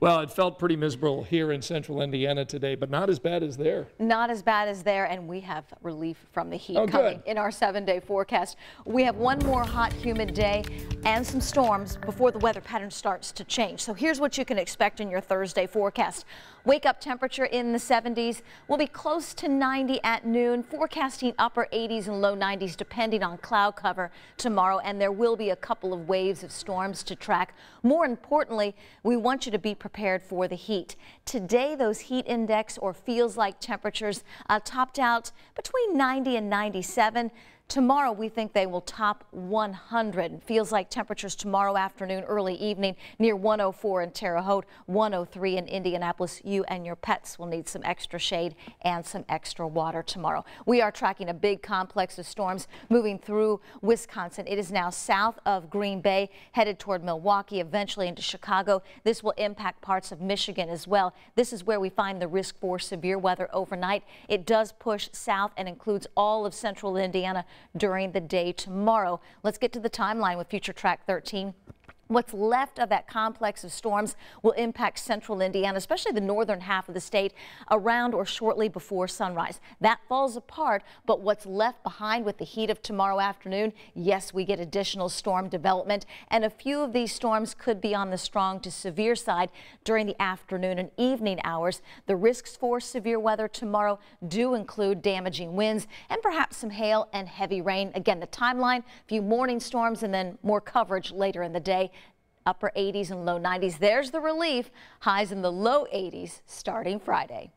well, it felt pretty miserable here in central Indiana today, but not as bad as there. Not as bad as there, and we have relief from the heat oh, coming good. in our seven-day forecast. We have one more hot, humid day and some storms before the weather pattern starts to change. So here's what you can expect in your Thursday forecast. Wake up temperature in the 70s will be close to 90 at noon, forecasting upper 80s and low 90s depending on cloud cover tomorrow, and there will be a couple of waves of storms to track. More importantly, we want you to be prepared for the heat. Today, those heat index or feels like temperatures uh, topped out between 90 and 97. Tomorrow, we think they will top 100. Feels like temperatures tomorrow afternoon, early evening near 104 in Terre Haute, 103 in Indianapolis. You and your pets will need some extra shade and some extra water tomorrow. We are tracking a big complex of storms moving through Wisconsin. It is now south of Green Bay, headed toward Milwaukee, eventually into Chicago. This will impact parts of Michigan as well. This is where we find the risk for severe weather overnight. It does push south and includes all of central Indiana during the day tomorrow. Let's get to the timeline with Future Track 13. What's left of that complex of storms will impact central Indiana, especially the northern half of the state, around or shortly before sunrise. That falls apart, but what's left behind with the heat of tomorrow afternoon, yes, we get additional storm development, and a few of these storms could be on the strong to severe side during the afternoon and evening hours. The risks for severe weather tomorrow do include damaging winds and perhaps some hail and heavy rain. Again, the timeline, a few morning storms and then more coverage later in the day upper 80s and low 90s. There's the relief. Highs in the low 80s starting Friday.